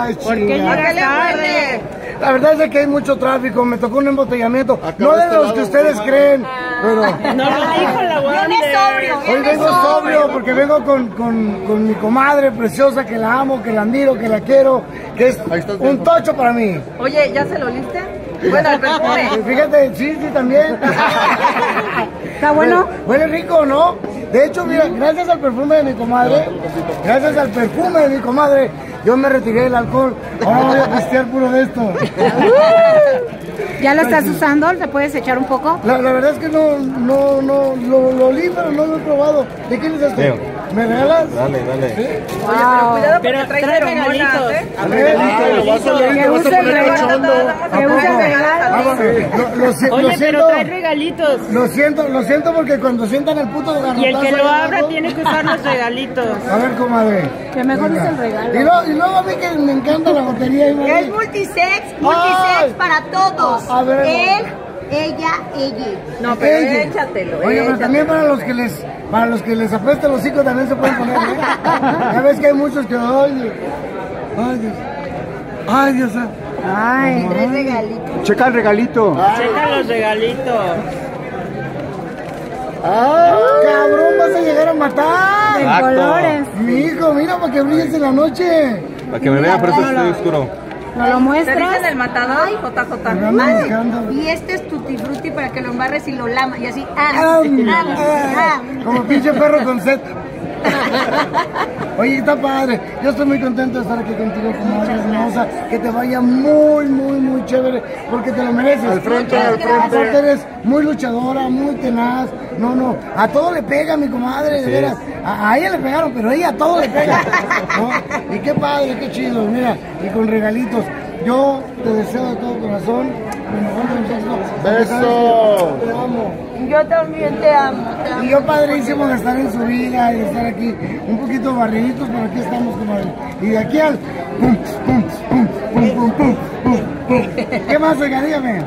Ay, ¿Por qué llegas tarde? La verdad es que hay mucho tráfico, me tocó un embotellamiento. Acá no de este los que ustedes creen, pero No lo dijo la Viene sobrio, hoy vengo sobrio porque vengo con, con, con mi comadre preciosa que la amo, que la admiro, que la quiero, que es un tocho para mí. Oye, ¿ya se lo oliste? Bueno, el perfume. Fíjate, sí, sí, también. ¿Está bueno? Huele rico, ¿no? De hecho, mira, gracias al perfume de mi comadre, gracias al perfume de mi comadre, yo me retiré del alcohol. Ahora voy a pistear puro de esto. ¿Ya lo estás usando? ¿Te puedes echar un poco? La, la verdad es que no, no, no, lo, lo olí, pero no lo he probado. ¿De quién es? Leo. ¿Me regalas? Dale, dale. ¿Sí? Cuidado porque Pero trae trae feromonas, regalitos. ¿eh? Lo vas a leer y Que te vas a poner cachondo. Oye, siento, pero trae regalitos. lo siento, lo siento porque cuando sientan el puto garrotazo Y el que lo abra abajo- tiene que usar los regalitos. A ver, comadre. Que mejor es el regalo. Y, luego- y luego a mí que me encanta la batería. y me- Es multisex, Ay. multisex para todos. A ver. Él, ella, ella. No, pero Ella. échatelo. Oye, pero también para los que les para los que les apesta el hocico también se pueden poner, ¿eh? Ya ves que hay muchos que ay, Dios. Ay Dios. Ay, Dios. Ay, Tres regalitos. Checa el regalito. Checa los regalitos. Cabrón, vas a llegar a matar. en colores. Mi hijo, mira para que brilles en la noche. Para que me vea, pero estoy oscuro. ¿No lo ¿Te muestras? dicen el matador? JJ. Y este es tutti frutti para que lo embarres y lo lamas. Y así, ah, ah, ah, ah. Como pinche perro con sed. Oye, está padre. Yo estoy muy contento de estar aquí contigo, comadre hermosa. Que te vaya muy, muy, muy chévere. Porque te lo mereces. Al frente, al frente. Aparte eres muy luchadora, muy tenaz. No, no. A todo le pega, mi comadre, de veras. A, a ella le pegaron, pero ella a todo le pega. ¿no? Y qué padre, qué chido. Mira, y con regalitos. Yo te deseo de todo corazón. Beso. Te amo. Yo también te amo. te amo. Y yo padrísimo de estar en su vida y de estar aquí un poquito barriditos, pero aquí estamos como Y de aquí al pum, pum, pum, pum, pum, pum, pum, pum. ¿Qué más, oiga? Dígame.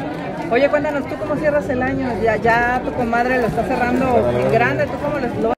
Oye, cuéntanos, ¿tú cómo cierras el año? Ya, ya tu comadre lo está cerrando en grande, ¿tú cómo lo, lo